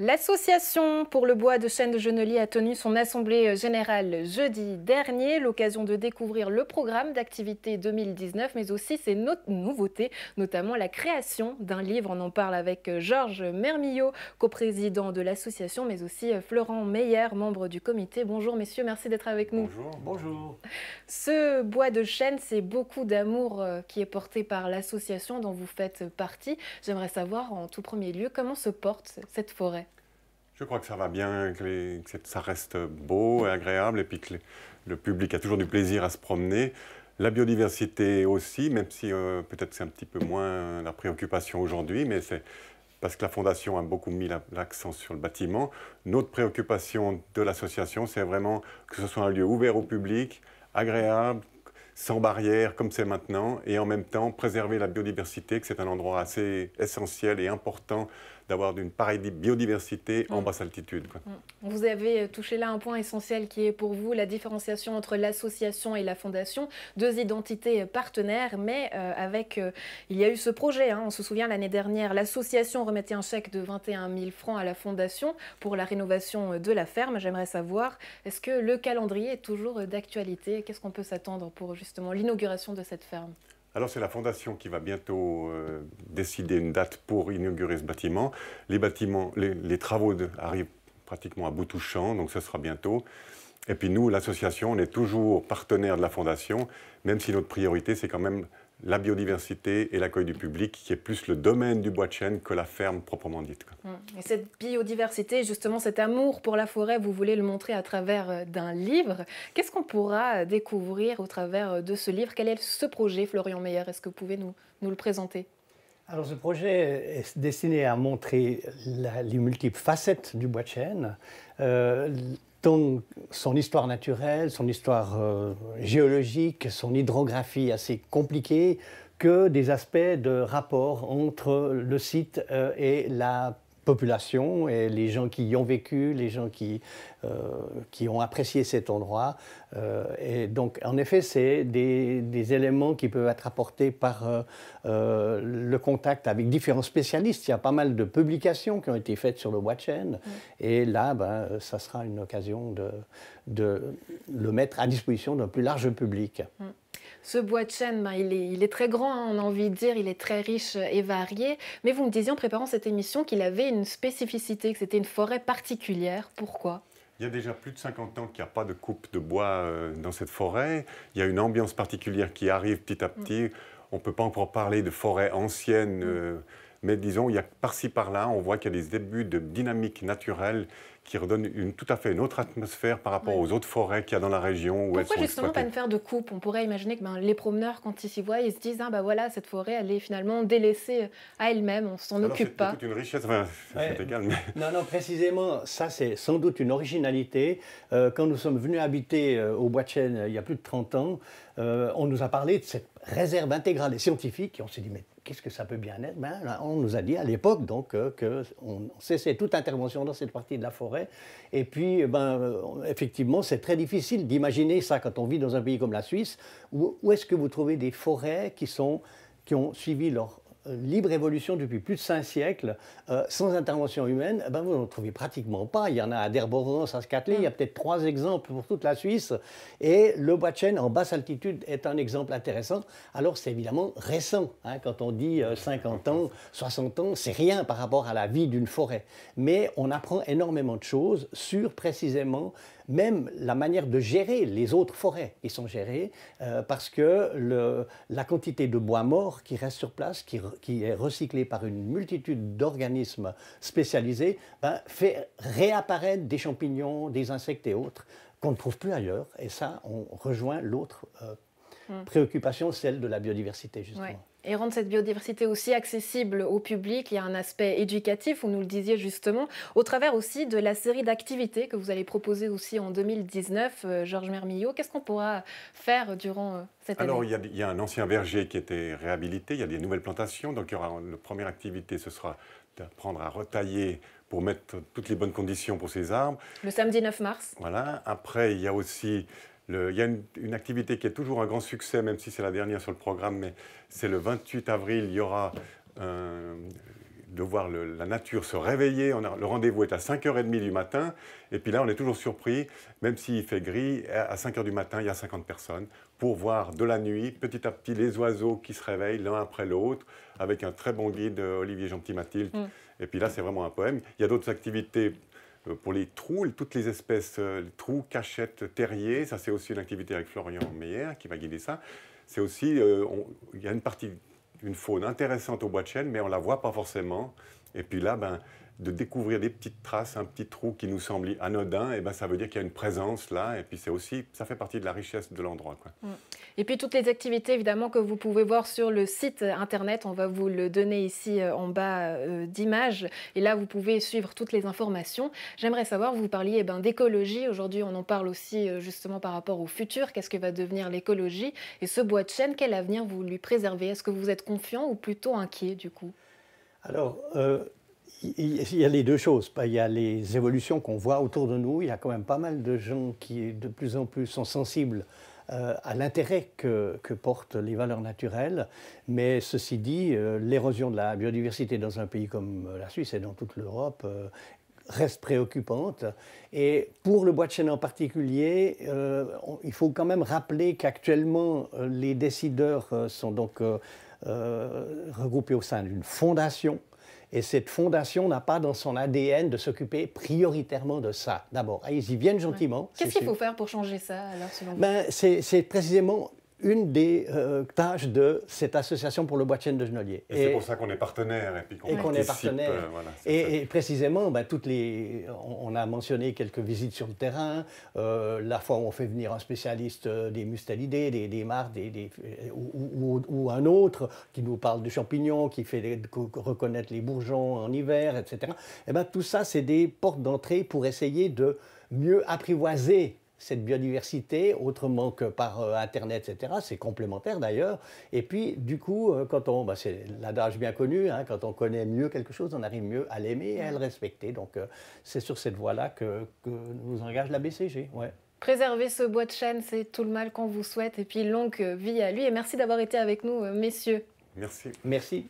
L'association pour le bois de chêne de Genelier a tenu son assemblée générale jeudi dernier, l'occasion de découvrir le programme d'activité 2019, mais aussi ses nouveautés, notamment la création d'un livre. On en parle avec Georges Mermillot, coprésident de l'association, mais aussi Florent Meyer, membre du comité. Bonjour messieurs, merci d'être avec nous. Bonjour. Bonjour. Ce bois de chêne, c'est beaucoup d'amour euh, qui est porté par l'association dont vous faites partie. J'aimerais savoir en tout premier lieu comment se porte cette forêt? Je crois que ça va bien, que, ça reste beau et agréable, et puis que le public a toujours du plaisir à se promener. La biodiversité aussi, même si euh, peut-être c'est un petit peu moins la préoccupation aujourd'hui, mais c'est parce que la Fondation a beaucoup mis l'accent sur le bâtiment. Notre préoccupation de l'association, c'est vraiment que ce soit un lieu ouvert au public, agréable, sans barrière comme c'est maintenant, et en même temps préserver la biodiversité, que c'est un endroit assez essentiel et important d'avoir une pareille biodiversité en mm. basse altitude. Mm. Vous avez touché là un point essentiel qui est pour vous la différenciation entre l'association et la fondation, deux identités partenaires, mais euh, avec, euh, il y a eu ce projet, hein, on se souvient l'année dernière, l'association remettait un chèque de 21 000 francs à la fondation pour la rénovation de la ferme. J'aimerais savoir, est-ce que le calendrier est toujours d'actualité? Qu'est-ce qu'on peut s'attendre pour justement l'inauguration de cette ferme alors c'est la Fondation qui va bientôt euh, décider une date pour inaugurer ce bâtiment. Les travaux arrivent pratiquement à bout touchant, donc ce sera bientôt. Et puis nous, l'association, on est toujours partenaire de la Fondation, même si notre priorité, c'est quand même la biodiversité et l'accueil du public, qui est plus le domaine du bois de chêne que la ferme proprement dite. Mmh. Et cette biodiversité, justement cet amour pour la forêt, vous voulez le montrer à travers euh, d'un livre. Qu'est-ce qu'on pourra découvrir au travers euh, de ce livre? Quel est ce projet, Florian Meyer? Est-ce que vous pouvez nous, nous le présenter? Alors ce projet est destiné à montrer les multiples facettes du bois de chêne, euh, donc son histoire naturelle, son histoire euh, géologique, son hydrographie assez compliquée, que des aspects de rapport entre le site euh, et la population et les gens qui y ont vécu, les gens qui, euh, qui ont apprécié cet endroit. Euh, et donc, en effet, c'est des, des, éléments qui peuvent être apportés par euh, le contact avec différents spécialistes. Il y a pas mal de publications qui ont été faites sur le bois de chêne. Et là, ben, ça sera une occasion de, de le mettre à disposition d'un plus large public. Mm. Ce bois de chêne, ben, il, est, très grand, hein, on a envie de dire, il est très riche et varié. Mais vous me disiez en préparant cette émission qu'il avait une spécificité, que c'était une forêt particulière. Pourquoi? Il y a déjà plus de 50 ans qu'il n'y a pas de coupe de bois euh, dans cette forêt. Il y a une ambiance particulière qui arrive petit à petit. Mm. On ne peut pas encore parler de forêt ancienne, mm. Euh, mais disons, il y a par-ci par-là, on voit qu'il y a des débuts de dynamique naturelle qui redonne une, tout à fait une autre atmosphère par rapport aux autres forêts qu'il y a dans la région. Où Pourquoi justement pas ne faire de coupe? On pourrait imaginer que ben, les promeneurs, quand ils s'y voient, ils se disent ah bah voilà, cette forêt, elle est finalement délaissée à elle-même, on s'en occupe pas. C'est une richesse, enfin, c'est égal. Mais... Non, non, précisément, ça c'est sans doute une originalité. Euh, quand nous sommes venus habiter euh, au Bois de Chêne il y a plus de 30 ans, euh, on nous a parlé de cette réserve intégrale et scientifique, et on s'est dit mais qu'est-ce que ça peut bien être? Ben, On nous a dit à l'époque donc euh, qu'on cessait toute intervention dans cette partie de la forêt. Et puis, ben, euh, effectivement, c'est très difficile d'imaginer ça quand on vit dans un pays comme la Suisse. Où, où est-ce que vous trouvez des forêts qui, sont, qui ont suivi leur libre évolution depuis plus de cinq siècles, euh, sans intervention humaine, eh ben vous n'en trouvez pratiquement pas. Il y en a à Derboran, à Scatelet, il y a peut-être trois exemples pour toute la Suisse. Et le bois de chêne en basse altitude est un exemple intéressant. Alors c'est évidemment récent. Hein, quand on dit 50 euh, ans, 60 ans, c'est rien par rapport à la vie d'une forêt. Mais on apprend énormément de choses sur précisément même la manière de gérer les autres forêts qui sont gérées, euh, parce que la quantité de bois mort qui reste sur place, qui, est recyclé par une multitude d'organismes spécialisés, ben, fait réapparaître des champignons, des insectes et autres qu'on ne trouve plus ailleurs. Et ça, on rejoint l'autre euh, hmm. préoccupation, celle de la biodiversité, justement et rendre cette biodiversité aussi accessible au public. Il y a un aspect éducatif, vous nous le disiez justement, au travers aussi de la série d'activités que vous allez proposer aussi en 2019, euh, Georges Mermillot. Qu'est-ce qu'on pourra faire durant euh, cette année? Alors, il y, a, il y, a, un ancien verger qui était réhabilité, il y a des nouvelles plantations, donc il y aura, la première activité, ce sera d'apprendre à retailler pour mettre toutes les bonnes conditions pour ces arbres. Le samedi 9 mars. Voilà. Après, il y a aussi il y a une, activité qui est toujours un grand succès, même si c'est la dernière sur le programme, mais c'est le 28 avril, il y aura de voir la nature se réveiller. le rendez-vous est à 5h30 du matin. Et puis là, on est toujours surpris, même s'il fait gris, à 5h du matin, il y a 50 personnes pour voir de la nuit, petit à petit, les oiseaux qui se réveillent l'un après l'autre, avec un très bon guide, Olivier Gentil-Mathilde. Mm. Et puis là, c'est vraiment un poème. Il y a d'autres activités euh, pour les trous, toutes les espèces, euh, trous, cachettes, terriers. Ça, c'est aussi une activité avec Florian Meyer qui va guider ça. C'est aussi, euh, il y a une partie, une faune intéressante au bois de chêne, mais on ne la voit pas forcément. Et puis là, ben, de découvrir des petites traces, un petit trou qui nous semble anodin, et ben ça veut dire qu'il y a une présence là, et puis c'est aussi, ça fait partie de la richesse de l'endroit. Mm. Et puis toutes les activités évidemment que vous pouvez voir sur le site internet, on va vous le donner ici euh, en bas euh, d'image, et là vous pouvez suivre toutes les informations. J'aimerais savoir, vous parliez eh ben, d'écologie, aujourd'hui on en parle aussi euh, justement par rapport au futur, qu'est-ce que va devenir l'écologie, et ce bois de chêne, quel avenir vous lui préservez? Est-ce que vous êtes confiant ou plutôt inquiet du coup? Alors, il y a les deux choses. Il y a les évolutions qu'on voit autour de nous. Il y a quand même pas mal de gens qui, de plus en plus, sont sensibles euh, à l'intérêt que, portent les valeurs naturelles. Mais ceci dit, euh, l'érosion de la biodiversité dans un pays comme la Suisse et dans toute l'Europe euh, reste préoccupante. Et pour le bois de chêne en particulier, il faut quand même rappeler qu'actuellement, les décideurs sont donc regroupés au sein d'une fondation et cette fondation n'a pas dans son ADN de s'occuper prioritairement de ça. D'abord, ils y viennent gentiment. Qu'est-ce qu'il faut faire pour changer ça alors selon ben, C'est précisément une des euh, tâches de cette association pour le bois de chêne de Genolier. Et, c'est pour ça qu'on est partenaire et qu'on est partenaire. Euh, et, précisément, ben, toutes les, on, a mentionné quelques visites sur le terrain, euh, la fois où on fait venir un spécialiste des mustalidés, des, des marques, des, ou, ou, un autre qui nous parle du champignon, qui fait reconnaître les bourgeons en hiver, etc. Et eh ben, tout ça, c'est des portes d'entrée pour essayer de mieux apprivoiser cette biodiversité autrement que par euh, Internet, etc. C'est complémentaire d'ailleurs. Et puis, du coup, euh, quand on, bah, c'est l'adage bien connu, hein, quand on connaît mieux quelque chose, on arrive mieux à l'aimer et à le respecter. Donc, euh, c'est sur cette voie-là que, que, nous engage la BCG. Ouais. Préserver ce bois de chêne, c'est tout le mal qu'on vous souhaite. Et puis, longue vie à lui. Et merci d'avoir été avec nous, messieurs. Merci. Merci.